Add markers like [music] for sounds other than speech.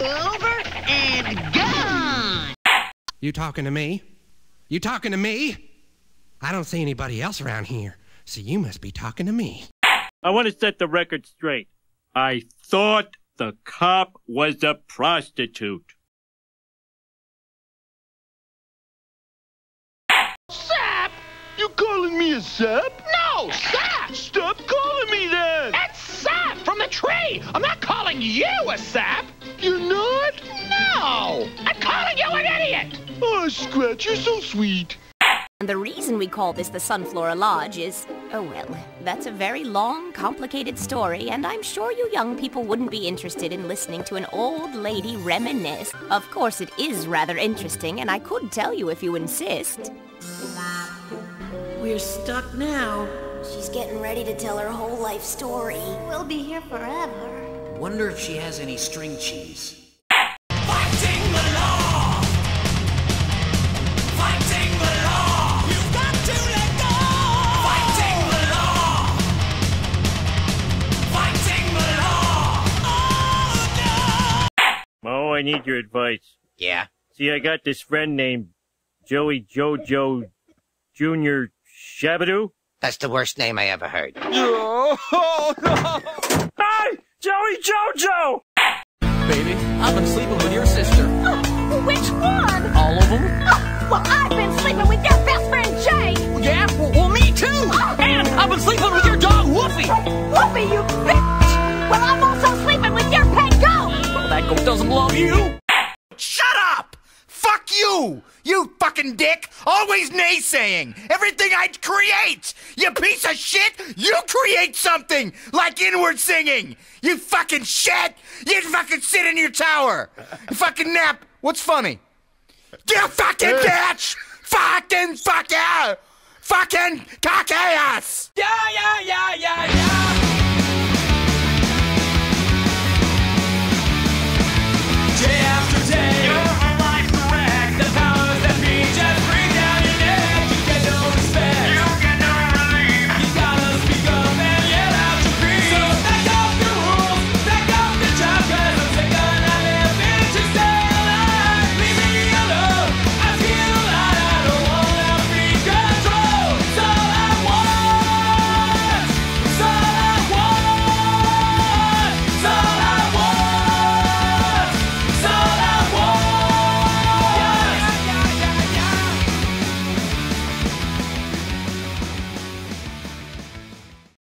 over and gone. You talking to me? You talking to me? I don't see anybody else around here, so you must be talking to me. I want to set the record straight. I thought the cop was a prostitute. Sap! You calling me a sap? No, sap! Stop calling me that! That's sap from the tree! I'm not calling you a sap! Scratch, you're so sweet. And the reason we call this the Sunflora Lodge is, oh well, that's a very long, complicated story, and I'm sure you young people wouldn't be interested in listening to an old lady reminisce. Of course, it is rather interesting, and I could tell you if you insist. We're stuck now. She's getting ready to tell her whole life story. We'll be here forever. Wonder if she has any string cheese. I need your advice. Yeah? See, I got this friend named Joey Jojo Jr. Shabadoo. That's the worst name I ever heard. Oh, [laughs] no! Hey! Joey Jojo! Baby, I've been sleeping with your sister. Oh, [laughs] which one? All of them? [laughs] you. Shut up! Fuck you! You fucking dick! Always naysaying! Everything I create! You piece of shit! You create something! Like inward singing! You fucking shit! You fucking sit in your tower! You fucking nap! What's funny? You fucking bitch! Fucking fuck yeah! Fucking cock ass! Yeah, yeah, yeah, yeah, yeah!